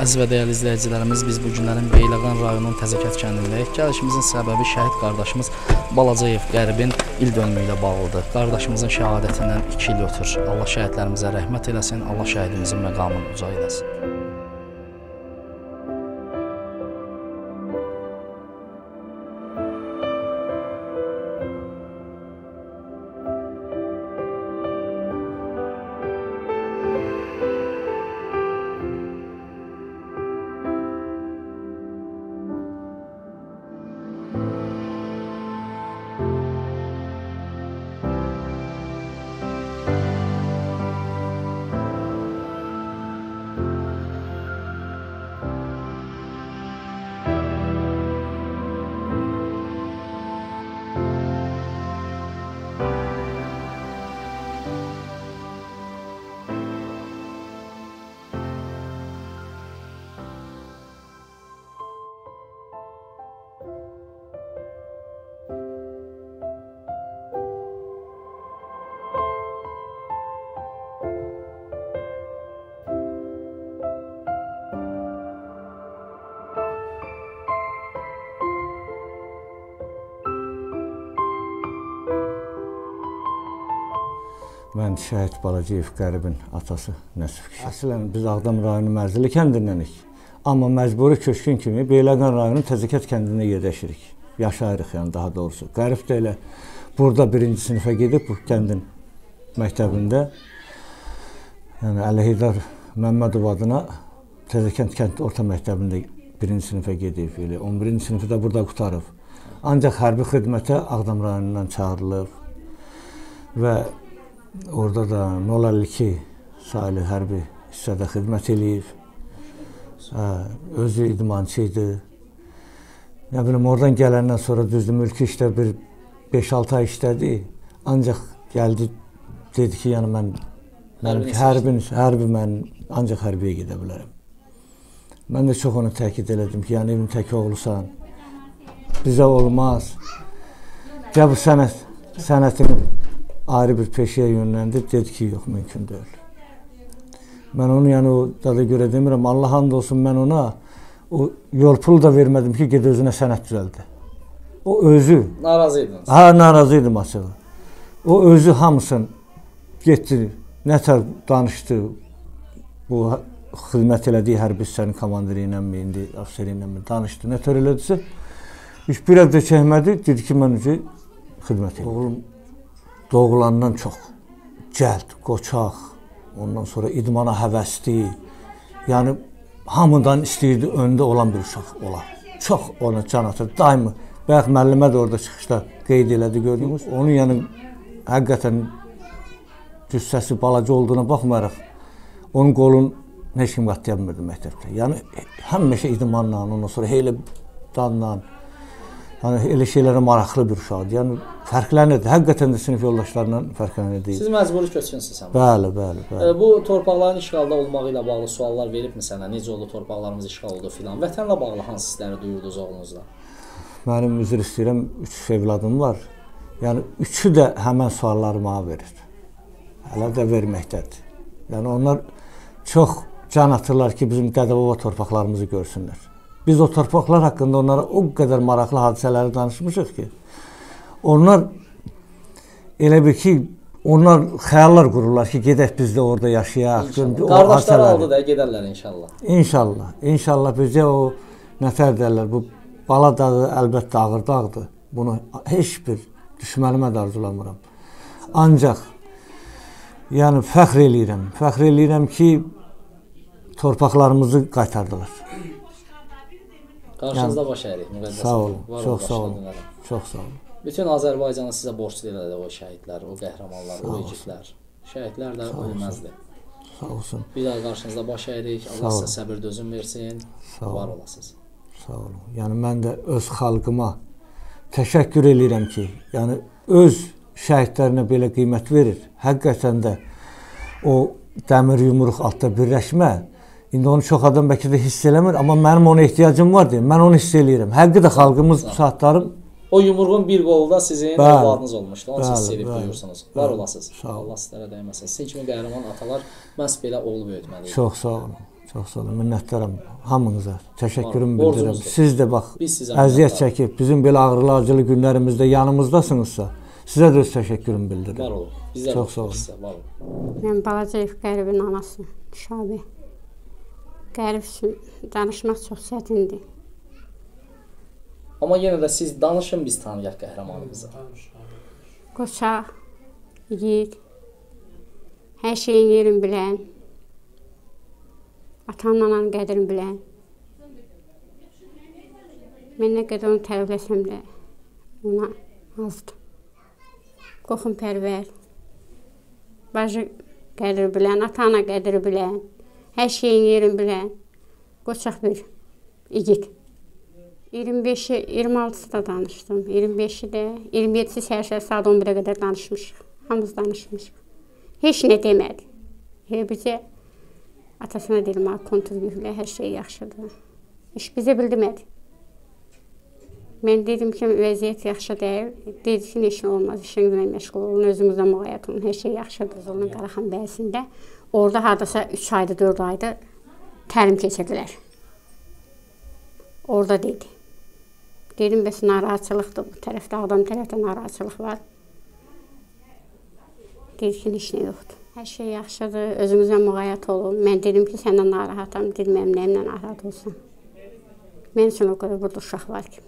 Əziz və dəyərli izləyicilərimiz, biz bu günlərin Beyləqan rayonunun Təzəkət kəndindəyik. Gəlişimizin səbəbi şəhid qardaşımız Balacayev Qərbin il dönümü ilə bağlıdır. Qardaşımızın şəhadətindən 2 il ötür. Allah şəhidlərimizə rəhmət eləsin, Allah şəhidimizin məqamını uca eləsin. Mən şəhid Balacayev Qəribin atası Nəsif kişi. Əslən biz Ağdam rayonu Mərzili kəndindənik. Amma məcburi köçkün kimi Beyləqan rayonu Təzəkət kəndində yerləşirik. Yaşayırıq yəni daha doğrusu. Qərib də elə burada 1-ci sinifə gedib bu kəndin məktəbində. Yəni Əlihidar Məmmədov adına Təzəkənd kənd orta məktəbində 1-ci sinifə gedib. Elə 11-ci sinifi də burada qutarıb. Ancaq hərbi xidmətə Ağdam rayonundan çağırılıb və Orada da 052 saylı hərbi hissədə xidmət eləyib. Hə, özü idmançı idi. Nə bilim, oradan gələndən sonra düzdür, mülki işdə bir 5-6 ay işlədi. Ancaq gəldi, dedi ki, yəni mən mənim hərbin, hərbi mən ancaq hərbiyə gedə bilərəm. Mən də çox onu təkid elədim ki, yəni evin tək oğlusan, bizə olmaz. Gəl bu sənət, sənətini ayrı bir peşəyə yönləndir, dedi ki, yox, mümkün deyil. Mən onu yəni o dada görə demirəm, Allah hamd olsun mən ona o yol pulu da vermədim ki, ged özünə sənət düzəldi. O özü narazı idiniz. Hə, narazı idim açığı. O özü hamısını getdi, nətər danışdı. Bu xidmət elədiyi hərbi hissənin komandiri ilə mi, indi ofiseri ilə mi danışdı. Nətər elədisə, heç bir həftə çəkmədi, dedi ki, mən üzü xidmət edirəm. Oğlum doğulandan çox cəld, qoçaq, ondan sonra idmana həvəsli, yəni hamıdan istəyirdi öndə olan bir uşaq ola. Çox ona can atır. Daimi bayaq müəllimə də orada çıxışda qeyd elədi gördünüz. Onun yəni həqiqətən cüssəsi balaca olduğuna baxmayaraq onun qolun heç kim qatlaya bilmirdi məktəbdə. Yəni həmişə idmanla, ondan sonra heylə danla, Yəni elə şeylərə maraqlı bir uşaqdır. Yəni fərqlənirdi. Həqiqətən də sinif yoldaşlarından fərqlənirdi. Siz məcburi köçkünsüz amma. Bəli, bəli, bəli. E, bu torpaqların işğalda olmağı ilə bağlı suallar veribmi sənə? Necə oldu torpaqlarımız işğal oldu filan? Vətənlə bağlı hansı hissləri duyurdunuz oğlunuzdan? Mənim üzr istəyirəm, 3 övladım var. Yəni üçü də həmin sualları mənə verir. Hələ də verməkdədir. Yəni onlar çox can atırlar ki, bizim dədə-baba torpaqlarımızı görsünlər. Biz o torpaqlar haqqında onlara o qədər maraqlı hadisələri danışmışıq ki, onlar elə bir ki, onlar xəyallar qururlar ki, gedək biz də orada yaşayaq. Qardaşlar aldı da gedərlər inşallah. İnşallah. İnşallah bizə o nətər deyirlər, bu Bala dağı əlbəttə ağır dağdır. Bunu heç bir düşmənimə də arzulamıram. Ancaq yəni fəxr eləyirəm. Fəxr eləyirəm ki, torpaqlarımızı qaytardılar. Qarşınızda baş əyirik, müqəddəs. Sağ olun. Var çox sağ olun. Çox sağ olun. Bütün Azərbaycanı sizə borcludur o şəhidlər, o qəhrəmanlar, o igidlər. Şəhidlər də ölməzdir. Sağ olsun. Bir daha qarşınızda baş əyirik. Allah sizə səbir dözüm versin. Sağ var olasınız. Sağ olun. Yəni mən də öz xalqıma təşəkkür eləyirəm ki, yəni öz şəhidlərinə belə qiymət verir. Həqiqətən də o dəmir yumruq altda birləşmə İndi onu çox adam bəlkə də hiss eləmir, amma mənim ona ehtiyacım var deyə mən onu hiss eləyirəm. Həqiqi də xalqımız bu saatlarım o yumruğun bir qolu da sizin övladınız olmuşdu. Onu bəli, siz sevib duyursunuz. Var olasınız. Allah sizlərə dəyməsin. Sizin kimi qəhrəman atalar məhz belə oğul böyütməlidir. Çox sağ olun. Çox sağ olun, minnətdaram hamınıza. Təşəkkürümü bildirirəm. Siz də bax əziyyət çəkib bizim belə ağrılı acılı günlərimizdə yanımızdasınızsa, sizə də öz təşəkkürümü Var bildirirəm. olun. Bizə Çox sağ olun. Var. Mən Balacayev Qəribin anası Şabi. Qərib üçün danışmaq çox çətindir. Amma yenə də siz danışın biz tanıyaq qəhrəmanımızı. Qoçaq, yiğit, hər şeyin yerini bilən, atanın ananın qədrini bilən. Mən nə qədər onu tərifləsəm də ona azdır. Qoxum pərvər, bacı qədri bilən, ata-ana qədri bilən, hər şeyin yerini bilən, qoçaq bir igid. 25-i, 26-sı da danışdım. 25-i də, 27-si səhər saat 11-ə qədər danışmışıq. Hamımız danışmışıq. Heç nə demədi. Elə bizə atasına dedim, "Ha, kontur yüklü, hər şey yaxşıdır." Heç bizə bildirmədi. Mən dedim ki, vəziyyət yaxşı deyil. Dedi ki, heç nə olmaz, işinizlə məşğul olun, özünüzə müğayyət olun, hər şey yaxşıdır. Zolun Qaraxan bəyəsində. Orada hardasa 3 ayda, 4 ayda təlim keçirdilər. Orada dedi. Dedim, bəs narahatçılıqdır bu tərəfdə, adam tərəfdə narahatçılıq var. Dedi ki, heç nə yoxdur. Hər şey yaxşıdır, özünüzə müğayyət olun. Mən dedim ki, səndən narahatam, dedim, nəyimlə narahat olsun. Mən üçün o qədər burada uşaq var ki,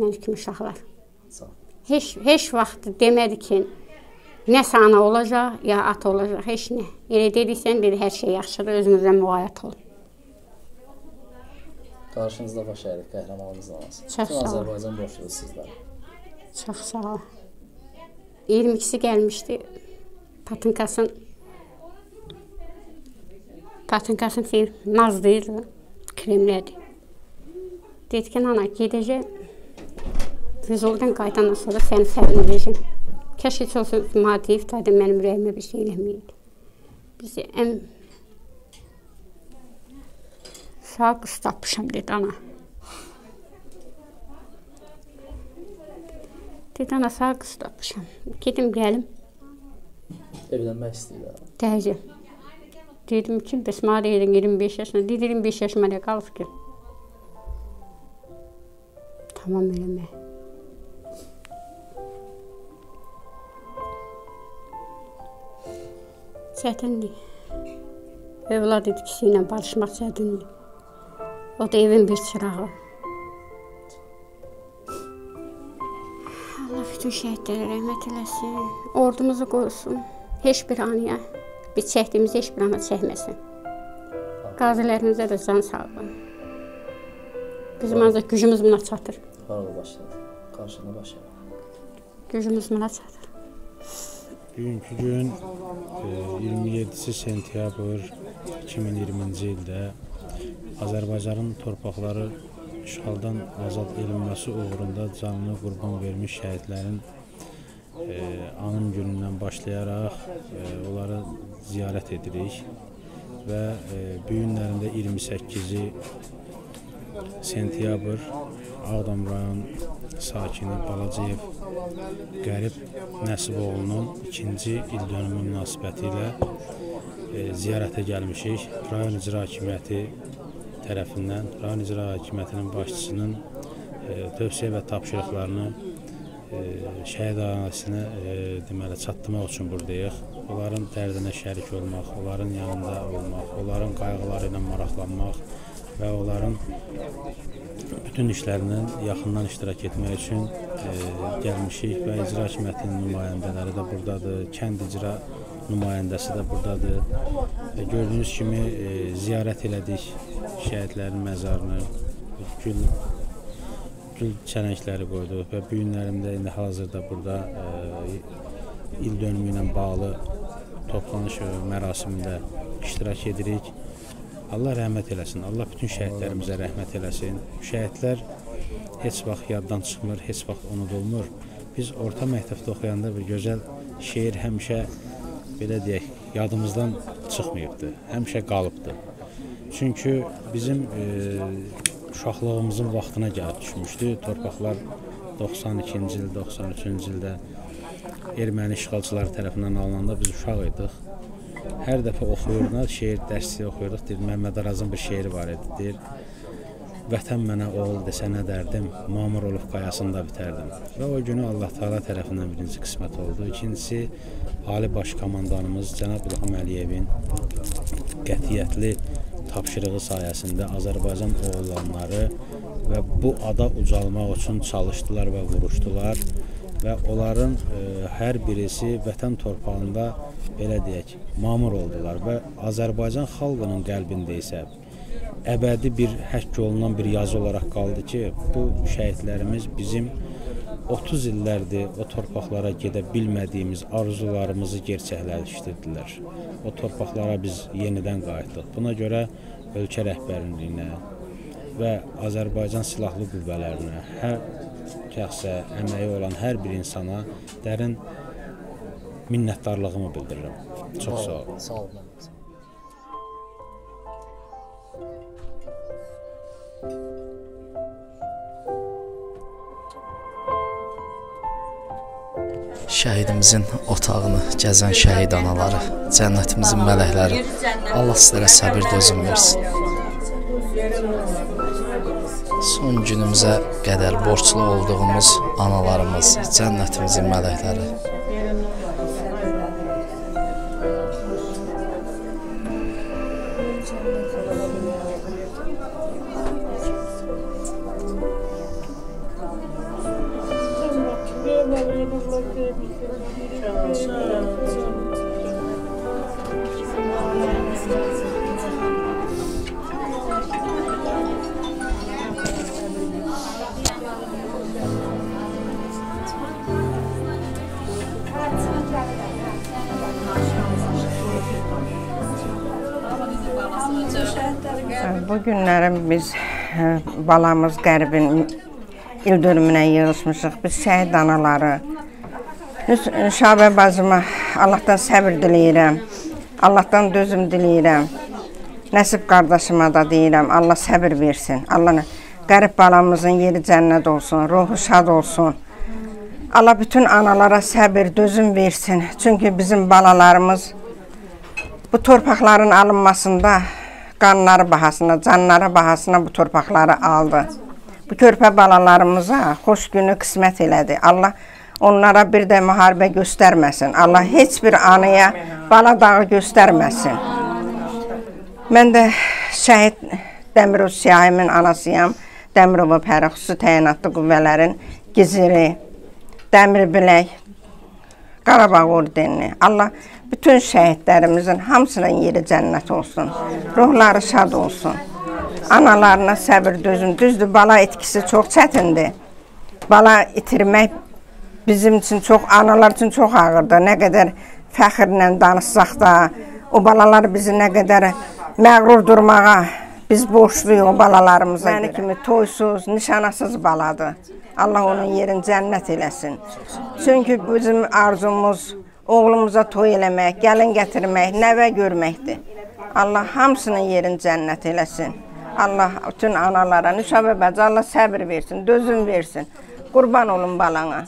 mən kimi uşaqlar. Sağ ol. Heç heç vaxt demədi ki, nə sana olacaq, ya at olacaq, heç nə. Elə dediksən, dedi, hər şey yaxşıdır, özünüzə müğayyət olun. Qarşınızda baş əydik qəhrəmanımızın anası. Çox Bütün sağ ol. Azərbaycan borcludur sizlərə. Çox sağ ol. 22-si gəlmişdi. Patinkasın Patinkasın şey nazlıydı. Kremlədi. Dedi ki, nana gedəcək. Füzuldan qayıtandan sonra səni səvindirəcəm. Kəşke heç olsa maddi iftayda mənim ürəyimə bir şey eləməyəydi. Bizi ən sağ qız tapmışam dedi ana. Dedi ana sağ qız tapmışam. Gedim gəlim. Evlənmək istəyirlər. Təzə. Dedim ki, bəs mənə deyirəm 25 yaşında. Dedi 25 yaşıma nə qalıb ki? Tamam eləmə. Çətindir. Övlad itkisi ilə barışmaq çətindir. O da evin bir çırağı. Allah bütün şəhidlərə rəhmət eləsin. Ordumuzu qorusun. Heç bir anıya biz çəkdiyimiz heç bir ana çəkməsin. Qazilərimizə də can sağlığı. Bizim ancaq gücümüz buna çatır. Var ol başladı. Qarşında baş əydik. Gücümüz buna çatır. Bugünkü gün e, 27 sentyabr 2020-ci ildə Azərbaycanın torpaqları işğaldan azad edilməsi uğrunda canını qurban vermiş şəhidlərin e, anım günündən başlayaraq e, onları ziyarət edirik və e, bu günlərində 28-i sentyabr Ağdam rayon sakini Balacayev Qərib Nəsiboğlunun ikinci il dönümü münasibəti ilə e, ziyarətə gəlmişik. Rayon İcra Hakimiyyəti tərəfindən rayon İcra Hakimiyyətinin başçısının e, tövsiyə və tapşırıqlarını e, şəhid ailəsinə e, deməli çatdırmaq üçün buradayıq. Onların dərdinə şərik olmaq, onların yanında olmaq, onların qayğıları ilə maraqlanmaq və onların bütün işlərindən yaxından iştirak etmək üçün e, gəlmişik və icra hakimiyyətinin nümayəndələri də burdadır, kənd icra nümayəndəsi də burdadır. E, gördüyünüz kimi e, ziyarət elədik şəhidlərin məzarını, gül gül çələngləri qoyduq və bu günlərimdə indi hal-hazırda burada e, il dönümü ilə bağlı toplanış mərasimində iştirak edirik. Allah rəhmət eləsin. Allah bütün şəhidlərimizə rəhmət eləsin. Şəhidlər heç vaxt yaddan çıxmır, heç vaxt unudulmur. Biz orta məktəbdə oxuyanda bir gözəl şeir həmişə belə deyək, yadımızdan çıxmayıbdı. Həmişə qalıbdı. Çünki bizim e, uşaqlığımızın vaxtına gəlib düşmüşdü. Torpaqlar 92-ci il, 93-cü ildə erməni işğalçıları tərəfindən alınanda biz uşaq idik hər dəfə oxuyurdular, şeir dərsi oxuyurduq. Deyir Məmməd Arazın bir şeiri var idi. Deyir Vətən mənə oğul desə nə dərdim, mamur olub qayasında bitərdim. Və o günü Allah Taala tərəfindən birinci qismət oldu. İkincisi Ali Baş Komandanımız cənab İlham Əliyevin qətiyyətli tapşırığı sayəsində Azərbaycan oğulları və bu ada ucalmaq üçün çalışdılar və vuruşdular və onların e, hər birisi vətən torpağında belə deyək, mamur oldular və Azərbaycan xalqının qəlbində isə əbədi bir həkk olunan bir yazı olaraq qaldı ki, bu şəhidlərimiz bizim 30 illərdir o torpaqlara gedə bilmədiyimiz arzularımızı gerçəkləşdirdilər. O torpaqlara biz yenidən qayıtdıq. Buna görə ölkə rəhbərliyinə və Azərbaycan silahlı qüvvələrinə, hər şəxsə, əməyi olan hər bir insana dərin minnətdarlığımı bildirirəm. Çox sağ olun. Sağ olun. Şəhidimizin otağını gəzən şəhid anaları, cənnətimizin mələkləri. Allah sizlərə səbir dözüm versin. Son günümüzə qədər borclu olduğumuz analarımız, cənnətimizin mələkləri. Bu günləri biz ə, balamız Qərbin ildönümünə yığılmışıq. Biz şəhid anaları. Nüs- Şabə bacıma Allahdan səbir diləyirəm. Allahdan dözüm diləyirəm. Nəsib qardaşıma da deyirəm, Allah səbir versin. Allah qərib balamızın yeri cənnət olsun, ruhu şad olsun. Allah bütün analara səbir, dözüm versin. Çünki bizim balalarımız bu torpaqların alınmasında qanları bahasına, canları bahasına bu torpaqları aldı. Bu körpə balalarımıza xoş günü qismət elədi. Allah onlara bir də müharibə göstərməsin. Allah heç bir anaya bala dağı göstərməsin. Mən də şəhid Dəmirov Siyahimin anasıyam. Dəmirova Pərəxüsü təyinatlı qüvvələrin giziri, Dəmirbilək, Qarabağ ordenini. Allah bütün şəhidlərimizin hamısının yeri cənnət olsun. Ruhları şad olsun. Analarına səbir dözün. Düzdür, bala itkisi çox çətindir. Bala itirmək bizim üçün çox, analar üçün çox ağırdır. Nə qədər fəxrlə danışsaq da, o balalar bizi nə qədər məğrur durmağa biz borçluyuq o balalarımıza. Məni kimi toysuz, nişanasız baladır. Allah onun yerini cənnət eləsin. Çünki bizim arzumuz oğlumuza toy eləmək, gəlin gətirmək, nəvə görməkdir. Allah hamısının yerini cənnət eləsin. Allah bütün analara, Nüşabə bacı Allah səbir versin, dözüm versin. Qurban olun balana.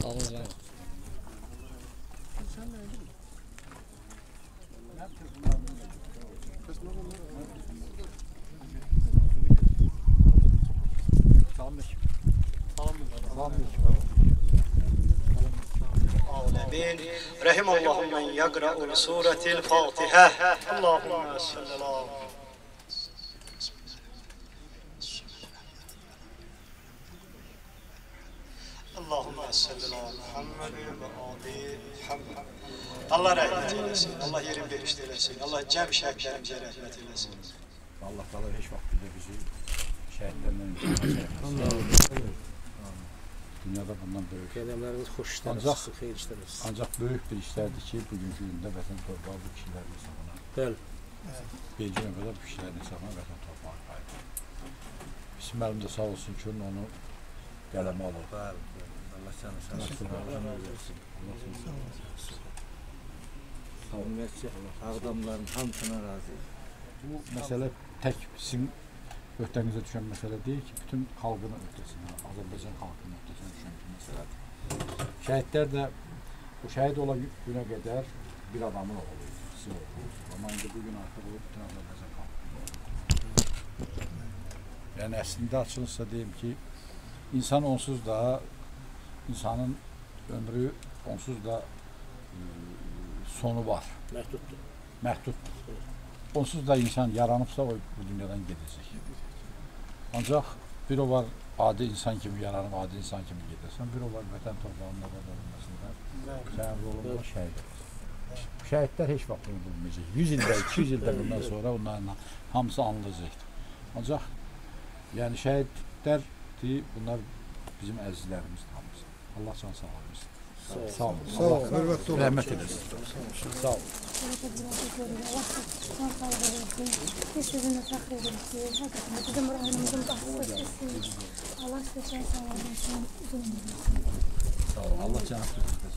Sağ olun. العالمين رحم الله من يقرأ سورة الفاتحة اللهم صل على اللهم صل على محمد وآل محمد Allah rahmet eylesin. Allah yerin berişte eylesin. Allah cem şehitlerimize rahmet eylesin. Allah Teala hiç vakti de bizi şehitlerden Dünyada bundan böyük. Qədəmləriniz xoş işlər Ancaq- olsun, xeyir işlər olsun. Ancak böyük bir işlerdi ki bugünkü günde vətən torpağı bu kişilerin hesabına. Bəli. Bir güne kadar bu kişilerin hesabına vətən torpağı kaydı. Bizim elimde sağ olsun ki onu qələmə alır. Allah səni sağ olsun. Ümumiyyətcə Ağdamların hamısına razıyıq. Bu mesele tek bizim öhdənizə düşən məsələ deyil ki, bütün xalqın öhdəsinə, Azərbaycan xalqının öhdəsinə düşən bir məsələdir. Şəhidlər də bu şəhid olan günə qədər bir adamın oğlu idi, sizin oğlunuz. Amma indi bu gün artıq o bütün Azərbaycan xalqının Yəni əslində açılışsa deyim ki, insan onsuz da insanın ömrü onsuz da e, sonu var. Məhduddur. Məhduddur. Onsuz da insan yaranıbsa o bu dünyadan gedəcək. Ancaq bir o var adi insan kimi yaranıb adi insan kimi gedəsən, bir o var vətən torpağının abad olunmasında sənin rolun var şəhid. Şəhidlər heç vaxt unudulmayacaq. 100 ildə, 200 ildə bundan sonra onların hamısı anılacaqdır. Ancaq yəni şəhidlər bunlar bizim əzizlərimizdir hamısı. Allah can sağlığı versin. Sağ olun. Sağ olun. Hörmətli olun. Rəhmət eləsin. Sağ olun. Bir sözünü fəxr edirsiniz. Həqiqətən bizim rayonumuzun başçısısınız. Allah sizə sağ olun. Sağ olun. Allah cənab versin.